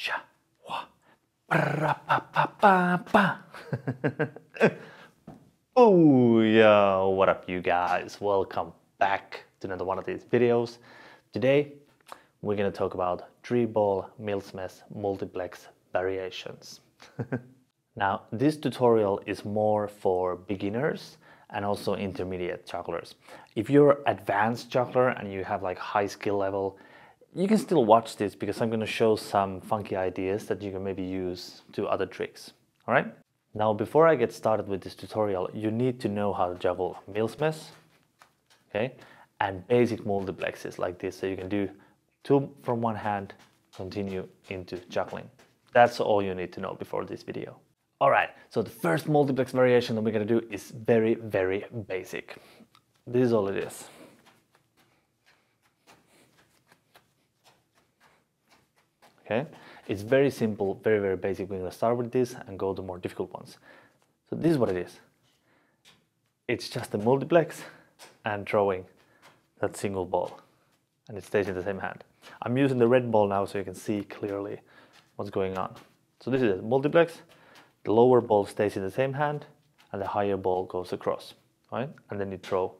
sha, wa, pa, pa, pa, pa. oh, yeah, what up, you guys? Welcome back to another one of these videos. Today, we're gonna talk about three ball Mills mess multiplex variations. now, this tutorial is more for beginners and also intermediate jugglers. If you're advanced juggler and you have like high skill level, you can still watch this because I'm going to show some funky ideas that you can maybe use to other tricks. All right. Now, before I get started with this tutorial, you need to know how to juggle Mills mess, okay, and basic multiplexes like this. So you can do two from one hand, continue into juggling. That's all you need to know before this video. All right, so the first multiplex variation that we're gonna do is very, very basic. This is all it is. Okay, it's very simple, very, very basic. We're gonna start with this and go to more difficult ones. So this is what it is. It's just a multiplex and throwing that single ball and it stays in the same hand. I'm using the red ball now so you can see clearly what's going on. So this is a multiplex the lower ball stays in the same hand and the higher ball goes across, right? And then you throw.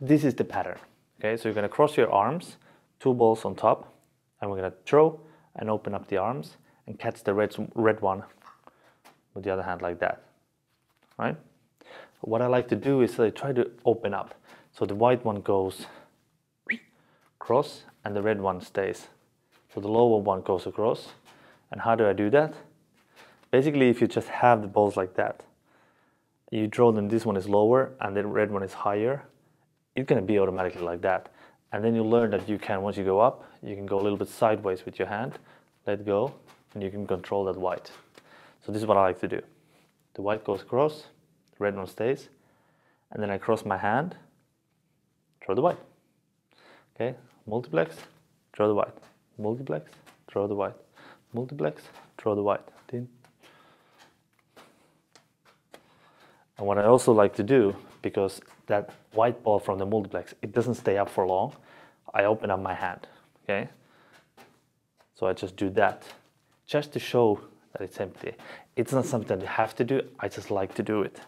This is the pattern, okay? So you're gonna cross your arms, two balls on top, and we're gonna throw and open up the arms and catch the red, red one with the other hand like that, right? What I like to do is I try to open up. So the white one goes cross and the red one stays. So the lower one goes across. And how do I do that? Basically, if you just have the balls like that, you draw them, this one is lower and the red one is higher, it's gonna be automatically like that. And then you learn that you can, once you go up, you can go a little bit sideways with your hand, let go, and you can control that white. So this is what I like to do. The white goes across, the red one stays, and then I cross my hand, throw the white. Okay, multiplex, throw the white. Multiplex, throw the white. Multiplex, throw the white. And what I also like to do, because that white ball from the multiplex, it doesn't stay up for long, I open up my hand, okay? So I just do that, just to show that it's empty. It's not something you have to do, I just like to do it.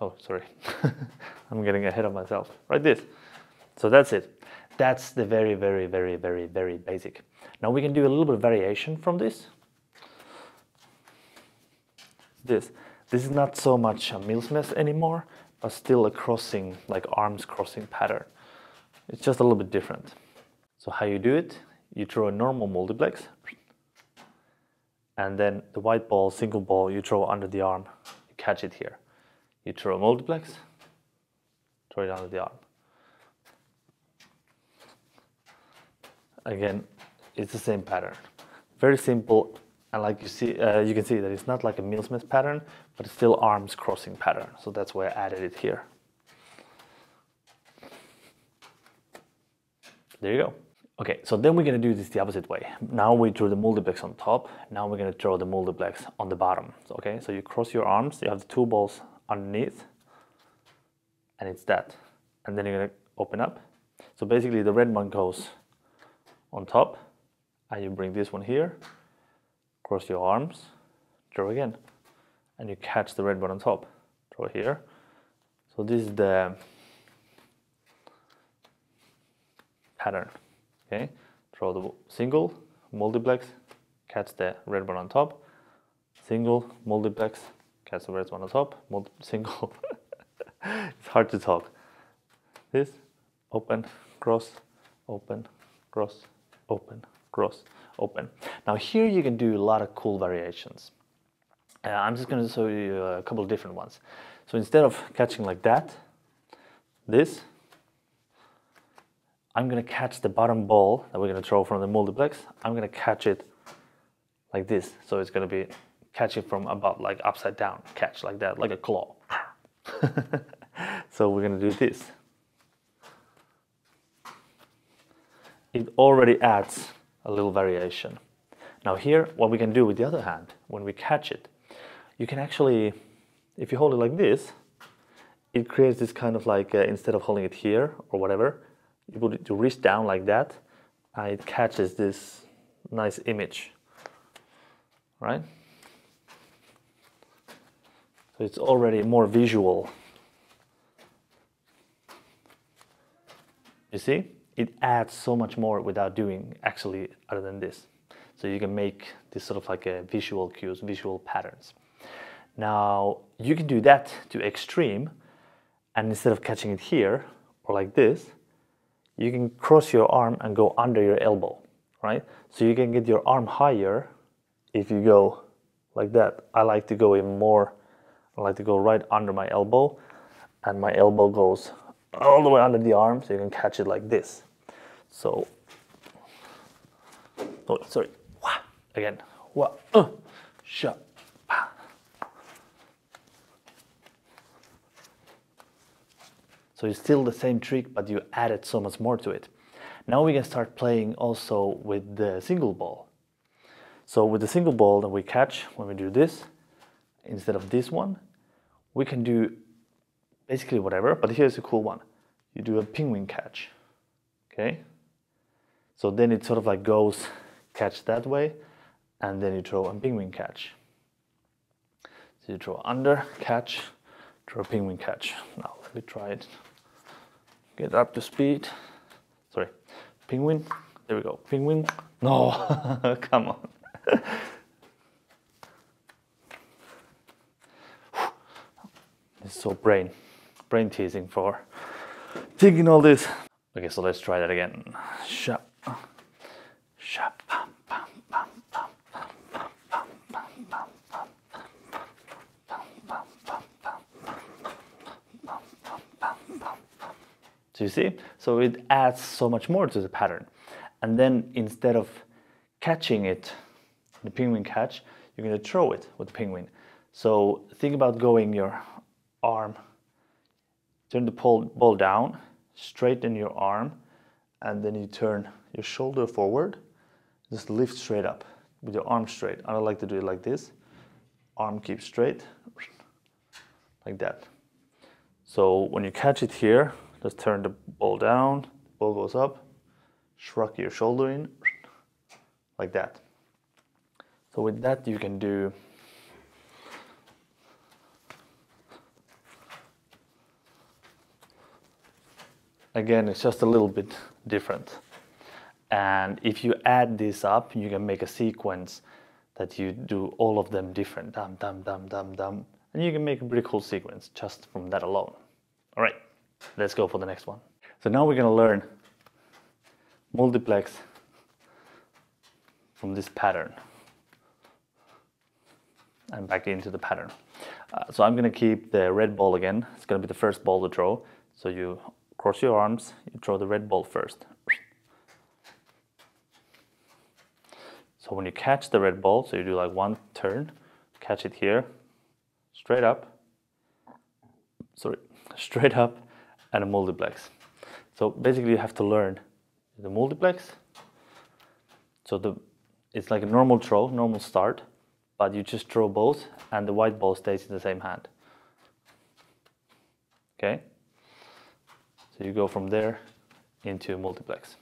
Oh, sorry. I'm getting ahead of myself. Right this. So that's it. That's the very, very, very, very, very basic. Now we can do a little bit of variation from this this. This is not so much a Mills mess anymore, but still a crossing, like arms crossing pattern. It's just a little bit different. So how you do it, you throw a normal multiplex, and then the white ball, single ball, you throw under the arm, you catch it here. You throw a multiplex, throw it under the arm. Again, it's the same pattern. Very simple and like you see, uh, you can see that it's not like a Mills mess pattern, but it's still arms crossing pattern. So that's why I added it here. There you go. Okay, so then we're gonna do this the opposite way. Now we throw the multiplex on top. Now we're gonna draw the multiplex on the bottom. Okay, so you cross your arms, you have the two balls underneath, and it's that. And then you're gonna open up. So basically the red one goes on top, and you bring this one here, cross your arms, draw again, and you catch the red one on top. Draw here. So this is the pattern. Okay, draw the single, multiplex, catch the red one on top, single, multiplex, catch the red one on top, multi single. it's hard to talk. This, open, cross, open, cross, open, cross, open. Now here you can do a lot of cool variations. Uh, I'm just going to show you a couple different ones. So instead of catching like that, this, I'm going to catch the bottom ball that we're going to throw from the multiplex. I'm going to catch it like this. So it's going to be catch it from about like upside down, catch like that, like a claw. so we're going to do this. It already adds a little variation. Now here, what we can do with the other hand, when we catch it, you can actually, if you hold it like this, it creates this kind of like, uh, instead of holding it here or whatever, you put it, to reach down like that, and it catches this nice image, right? So it's already more visual. You see, it adds so much more without doing actually other than this. So you can make this sort of like a visual cues, visual patterns. Now you can do that to extreme and instead of catching it here or like this, you can cross your arm and go under your elbow, right? So you can get your arm higher if you go like that. I like to go in more, I like to go right under my elbow and my elbow goes all the way under the arm so you can catch it like this. So, oh, sorry, again, wah, uh, shut, So it's still the same trick, but you added so much more to it. Now we can start playing also with the single ball. So with the single ball that we catch when we do this, instead of this one, we can do basically whatever, but here's a cool one. You do a penguin catch, okay? So then it sort of like goes catch that way, and then you throw a penguin catch. So you throw under, catch, throw a penguin catch. Now let me try it get up to speed. Sorry, penguin. There we go. Penguin. No, come on. it's so brain, brain teasing for thinking all this. Okay, so let's try that again. Shop. So you see? So it adds so much more to the pattern. And then instead of catching it, the penguin catch, you're going to throw it with the penguin. So think about going your arm, turn the ball down, straighten your arm, and then you turn your shoulder forward. Just lift straight up with your arm straight. I don't like to do it like this. Arm keeps straight, like that. So when you catch it here, just turn the ball down, ball goes up, shrug your shoulder in, like that. So with that you can do again it's just a little bit different and if you add this up you can make a sequence that you do all of them different dum dum dum dum dum and you can make a pretty cool sequence just from that alone all right Let's go for the next one. So now we're going to learn multiplex from this pattern and back into the pattern. Uh, so I'm going to keep the red ball again. It's going to be the first ball to throw. So you cross your arms, you throw the red ball first. So when you catch the red ball, so you do like one turn, catch it here, straight up, sorry, straight up, and a multiplex. So basically you have to learn the multiplex. So the it's like a normal throw, normal start, but you just throw both and the white ball stays in the same hand. Okay? So you go from there into multiplex.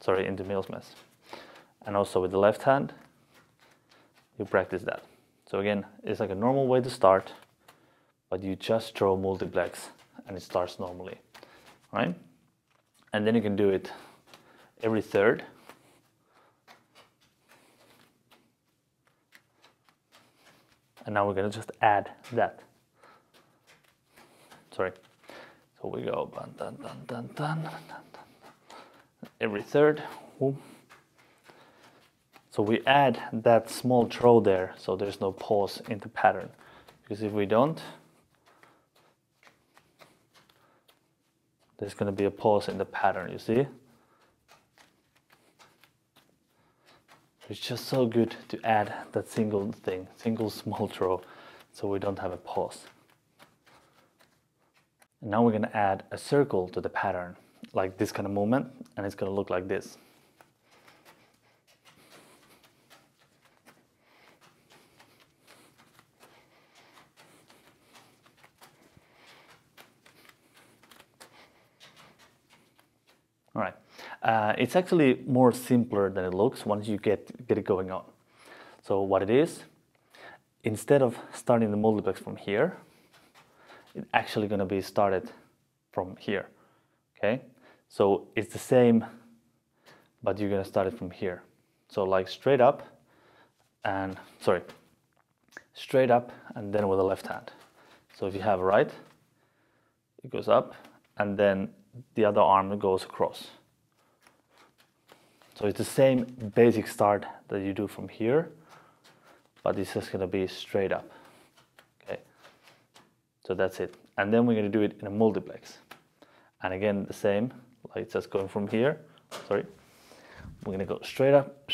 Sorry, into Mills mess. And also with the left hand, you practice that. So again, it's like a normal way to start, but you just throw multiplex and it starts normally, right? And then you can do it every third. And now we're gonna just add that. Sorry. So we go dun, dun, dun, every third. So we add that small throw there so there's no pause in the pattern. Because if we don't, there's going to be a pause in the pattern, you see? It's just so good to add that single thing, single small throw, so we don't have a pause. And now we're going to add a circle to the pattern, like this kind of movement, and it's going to look like this. Uh, Uh, it's actually more simpler than it looks once you get, get it going on. So what it is, instead of starting the multiplex from here, it's actually going to be started from here. Okay, so it's the same, but you're going to start it from here. So like straight up and, sorry, straight up and then with the left hand. So if you have right, it goes up and then the other arm goes across. So it's the same basic start that you do from here, but this is gonna be straight up, okay? So that's it. And then we're gonna do it in a multiplex. And again, the same, like just going from here, sorry. We're gonna go straight up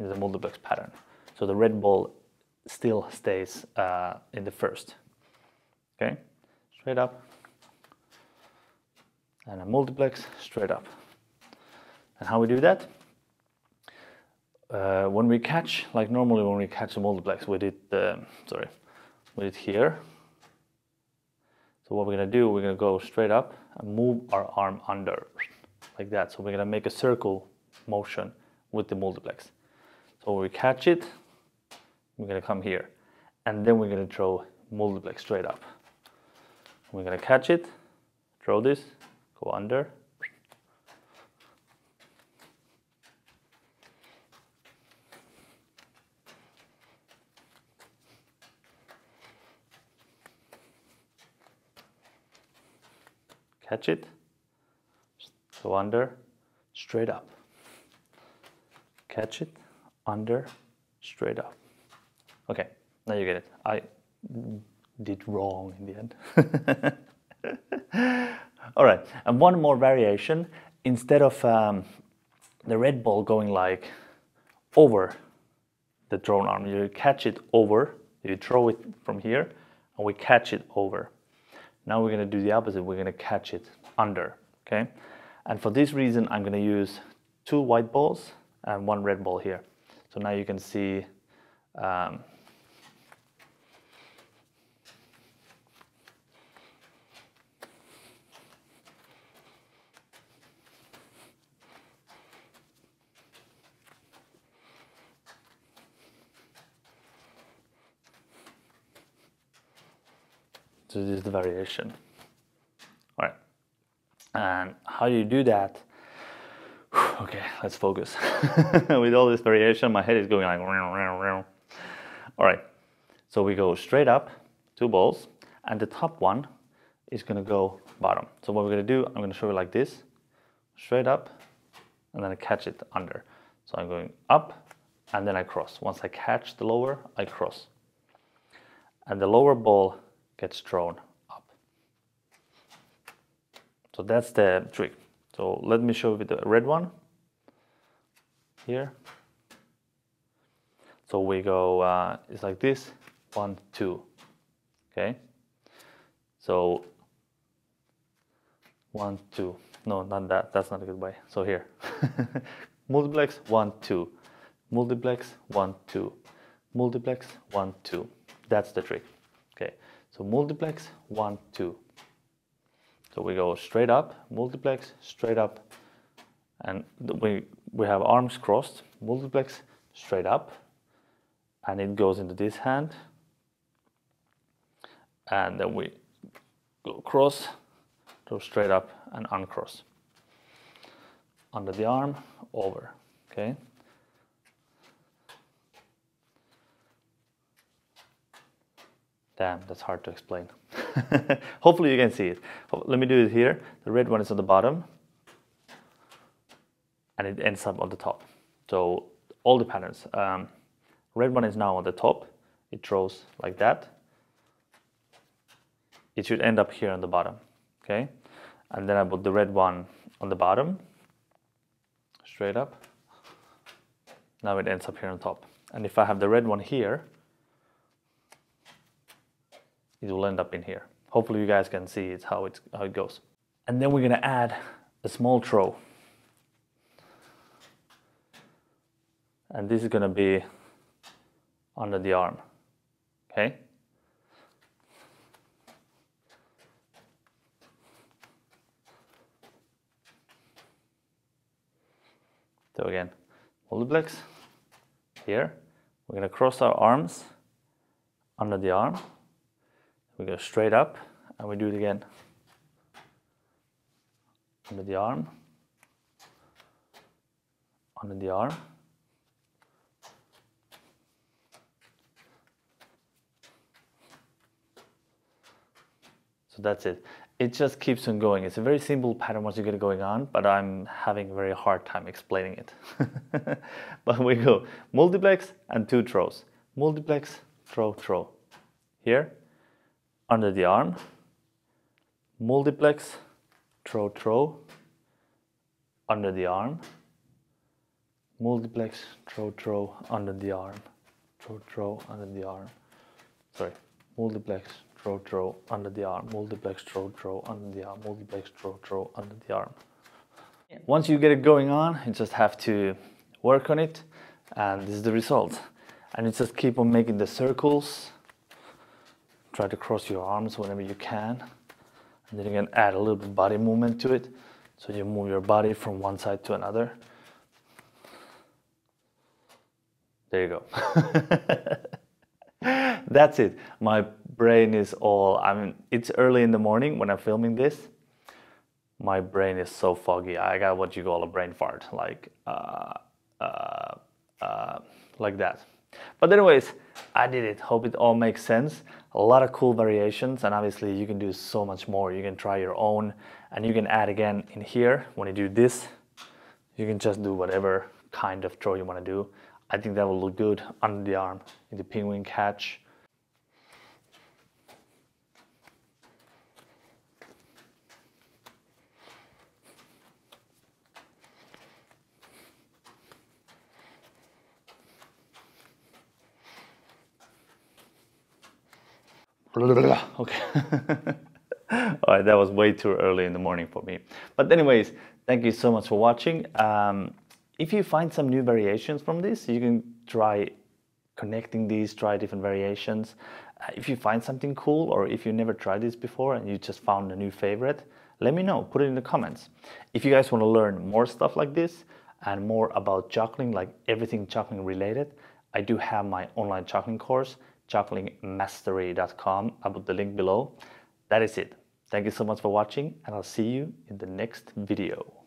in the multiplex pattern. So the red ball still stays uh, in the first, okay? Straight up, and a multiplex straight up. And how we do that? Uh, when we catch, like normally when we catch a multiplex, we did, uh, sorry, we did here. So what we're gonna do, we're gonna go straight up and move our arm under, like that. So we're gonna make a circle motion with the multiplex. So we catch it, we're gonna come here. And then we're gonna throw multiplex straight up. We're gonna catch it, throw this, go under, catch it, go under, straight up. Catch it, under, straight up. Okay, now you get it. I did wrong in the end. All right, and one more variation. Instead of um, the red ball going like over the drone arm, you catch it over, you throw it from here, and we catch it over. Now we're going to do the opposite. We're going to catch it under, okay? And for this reason, I'm going to use two white balls and one red ball here. So now you can see um, So this is the variation. All right. And how do you do that? Okay, let's focus. With all this variation, my head is going like. All right. So we go straight up, two balls, and the top one is going to go bottom. So what we're going to do, I'm going to show you like this, straight up, and then I catch it under. So I'm going up, and then I cross. Once I catch the lower, I cross. And the lower ball gets drawn up. So that's the trick. So let me show you the red one here. So we go, uh, it's like this, one, two, okay? So one, two, no, not that, that's not a good way. So here, multiplex, one, two, multiplex, one, two, multiplex, one, two. That's the trick. So multiplex, one, two. So we go straight up, multiplex, straight up, and we, we have arms crossed, multiplex, straight up, and it goes into this hand, and then we go cross, go straight up and uncross. Under the arm, over, okay? Damn, that's hard to explain. Hopefully you can see it. Let me do it here. The red one is on the bottom and it ends up on the top. So all the patterns. Um, red one is now on the top. It draws like that. It should end up here on the bottom, okay? And then I put the red one on the bottom, straight up. Now it ends up here on top. And if I have the red one here, it will end up in here. Hopefully you guys can see it's how, it's, how it goes. And then we're gonna add a small throw. And this is gonna be under the arm, okay? So again, multiplex here. We're gonna cross our arms under the arm. We go straight up and we do it again. Under the arm, under the arm. So that's it. It just keeps on going. It's a very simple pattern once you get it going on, but I'm having a very hard time explaining it. but we go multiplex and two throws. Multiplex, throw, throw. Here, under the arm, multiplex, throw, throw, under the arm, multiplex, throw, throw, under the arm, throw, throw, under the arm. Sorry, multiplex, throw, throw, under the arm, multiplex, throw, throw, under the arm, multiplex, throw, throw, under the arm. Once you get it going on, you just have to work on it, and this is the result. And you just keep on making the circles. Try to cross your arms whenever you can. And then you can add a little bit body movement to it. So you move your body from one side to another. There you go. That's it. My brain is all, I mean, it's early in the morning when I'm filming this. My brain is so foggy. I got what you call a brain fart, like, uh, uh, uh, like that. But anyways, I did it. Hope it all makes sense. A lot of cool variations, and obviously you can do so much more. You can try your own, and you can add again in here. When you do this, you can just do whatever kind of throw you want to do. I think that will look good under the arm in the penguin catch. Okay. All right, that was way too early in the morning for me. But anyways, thank you so much for watching. Um, if you find some new variations from this, you can try connecting these, try different variations. Uh, if you find something cool or if you never tried this before and you just found a new favorite, let me know, put it in the comments. If you guys want to learn more stuff like this and more about juggling, like everything juggling related, I do have my online juggling course, jugglingmastery.com. I'll put the link below. That is it. Thank you so much for watching and I'll see you in the next video.